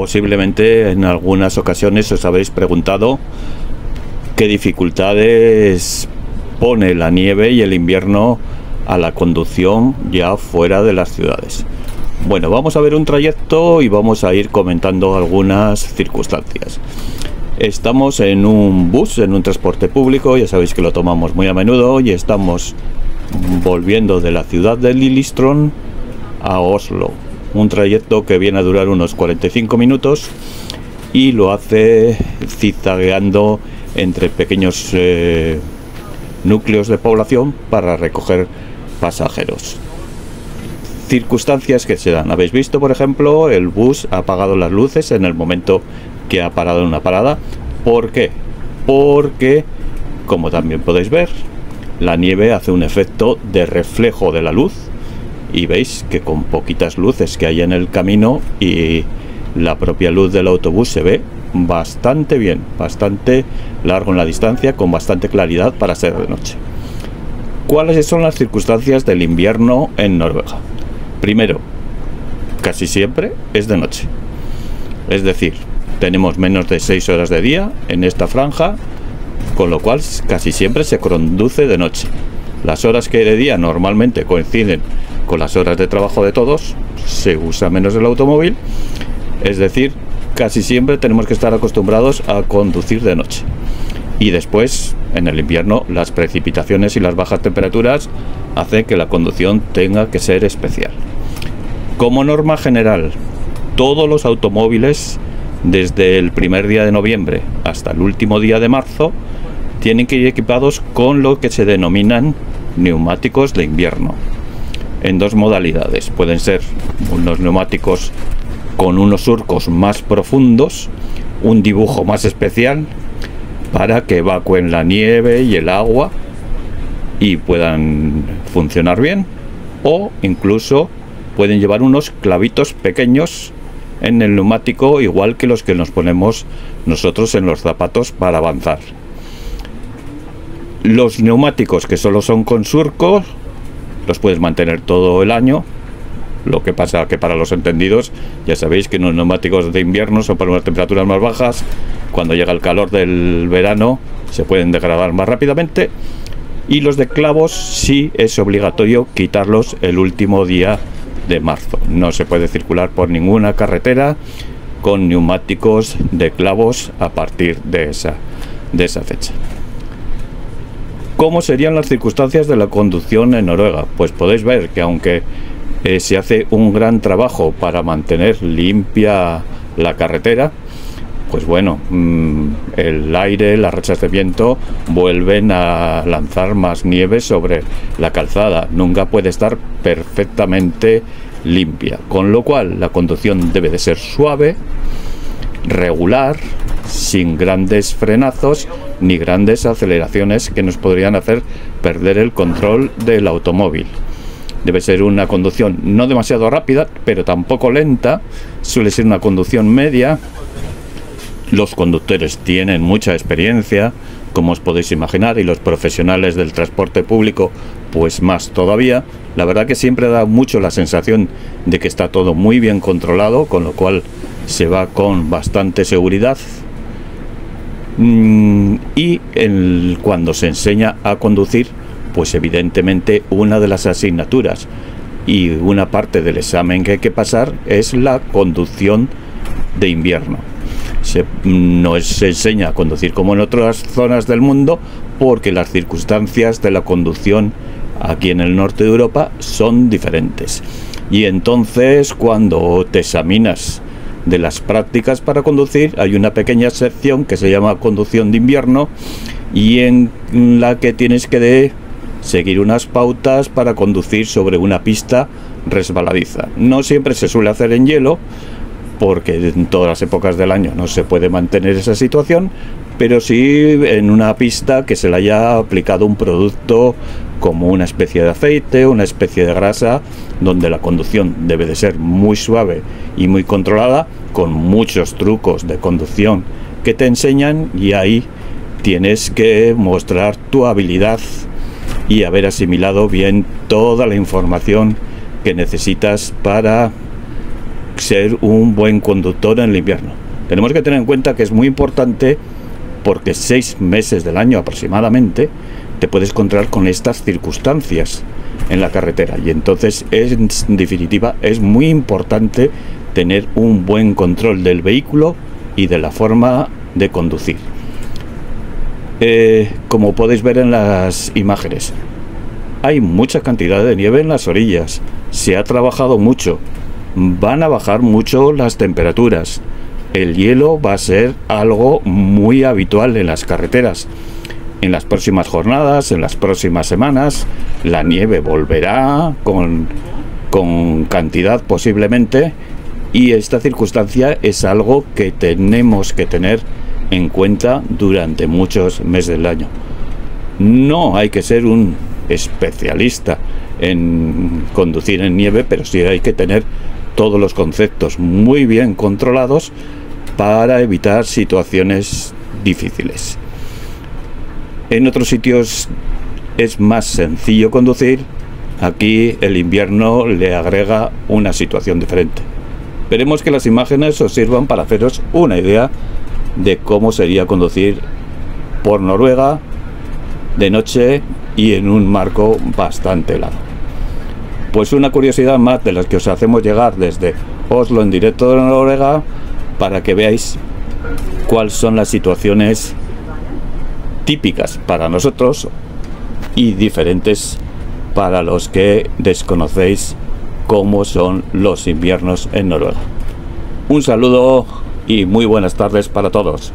Posiblemente en algunas ocasiones os habéis preguntado qué dificultades pone la nieve y el invierno a la conducción ya fuera de las ciudades. Bueno, vamos a ver un trayecto y vamos a ir comentando algunas circunstancias. Estamos en un bus, en un transporte público, ya sabéis que lo tomamos muy a menudo y estamos volviendo de la ciudad de Lillestrøm a Oslo. Un trayecto que viene a durar unos 45 minutos y lo hace zigzagueando entre pequeños eh, núcleos de población para recoger pasajeros. Circunstancias que se dan. Habéis visto, por ejemplo, el bus ha apagado las luces en el momento que ha parado en una parada. ¿Por qué? Porque, como también podéis ver, la nieve hace un efecto de reflejo de la luz y veis que con poquitas luces que hay en el camino y la propia luz del autobús se ve bastante bien, bastante largo en la distancia, con bastante claridad para ser de noche. ¿Cuáles son las circunstancias del invierno en Noruega? Primero, casi siempre es de noche. Es decir, tenemos menos de 6 horas de día en esta franja, con lo cual casi siempre se conduce de noche. Las horas que de día normalmente coinciden con las horas de trabajo de todos, se usa menos el automóvil, es decir, casi siempre tenemos que estar acostumbrados a conducir de noche. Y después, en el invierno, las precipitaciones y las bajas temperaturas hacen que la conducción tenga que ser especial. Como norma general, todos los automóviles, desde el primer día de noviembre hasta el último día de marzo, tienen que ir equipados con lo que se denominan neumáticos de invierno. En dos modalidades. Pueden ser unos neumáticos con unos surcos más profundos, un dibujo más especial para que evacuen la nieve y el agua y puedan funcionar bien o incluso pueden llevar unos clavitos pequeños en el neumático igual que los que nos ponemos nosotros en los zapatos para avanzar. Los neumáticos que solo son con surcos los puedes mantener todo el año. Lo que pasa que para los entendidos ya sabéis que los neumáticos de invierno son para unas temperaturas más bajas cuando llega el calor del verano se pueden degradar más rápidamente. Y los de clavos sí es obligatorio quitarlos el último día de marzo. No se puede circular por ninguna carretera con neumáticos de clavos a partir de esa, de esa fecha. ¿Cómo serían las circunstancias de la conducción en Noruega? Pues podéis ver que aunque eh, se hace un gran trabajo para mantener limpia la carretera, pues bueno, mm, el aire, las rachas de viento vuelven a lanzar más nieve sobre la calzada. Nunca puede estar perfectamente limpia, con lo cual la conducción debe de ser suave, regular, sin grandes frenazos ni grandes aceleraciones que nos podrían hacer perder el control del automóvil. Debe ser una conducción no demasiado rápida, pero tampoco lenta. Suele ser una conducción media los conductores tienen mucha experiencia, como os podéis imaginar, y los profesionales del transporte público, pues más todavía. La verdad que siempre da mucho la sensación de que está todo muy bien controlado, con lo cual se va con bastante seguridad. Mm, y cuando se enseña a conducir, pues evidentemente una de las asignaturas y una parte del examen que hay que pasar es la conducción de invierno se, no se enseña a conducir como en otras zonas del mundo porque las circunstancias de la conducción aquí en el norte de Europa son diferentes. Y entonces cuando te examinas de las prácticas para conducir hay una pequeña sección que se llama conducción de invierno y en la que tienes que seguir unas pautas para conducir sobre una pista resbaladiza. No siempre se suele hacer en hielo, porque en todas las épocas del año no se puede mantener esa situación, pero sí en una pista que se le haya aplicado un producto como una especie de aceite, una especie de grasa, donde la conducción debe de ser muy suave y muy controlada, con muchos trucos de conducción que te enseñan y ahí tienes que mostrar tu habilidad y haber asimilado bien toda la información que necesitas para ser un buen conductor en el invierno. Tenemos que tener en cuenta que es muy importante porque seis meses del año aproximadamente te puedes encontrar con estas circunstancias en la carretera y entonces en definitiva es muy importante tener un buen control del vehículo y de la forma de conducir. Eh, como podéis ver en las imágenes, hay mucha cantidad de nieve en las orillas, se ha trabajado mucho, van a bajar mucho las temperaturas, el hielo va a ser algo muy habitual en las carreteras. En las próximas jornadas, en las próximas semanas, la nieve volverá con, con cantidad posiblemente y esta circunstancia es algo que tenemos que tener en cuenta durante muchos meses del año. No hay que ser un especialista en conducir en nieve, pero sí hay que tener todos los conceptos muy bien controlados para evitar situaciones difíciles. En otros sitios es más sencillo conducir, aquí el invierno le agrega una situación diferente. Veremos que las imágenes os sirvan para haceros una idea de cómo sería conducir por Noruega de noche y en un marco bastante helado. Pues una curiosidad más de las que os hacemos llegar desde Oslo en directo de Noruega para que veáis cuáles son las situaciones típicas para nosotros y diferentes para los que desconocéis cómo son los inviernos en Noruega. Un saludo y muy buenas tardes para todos.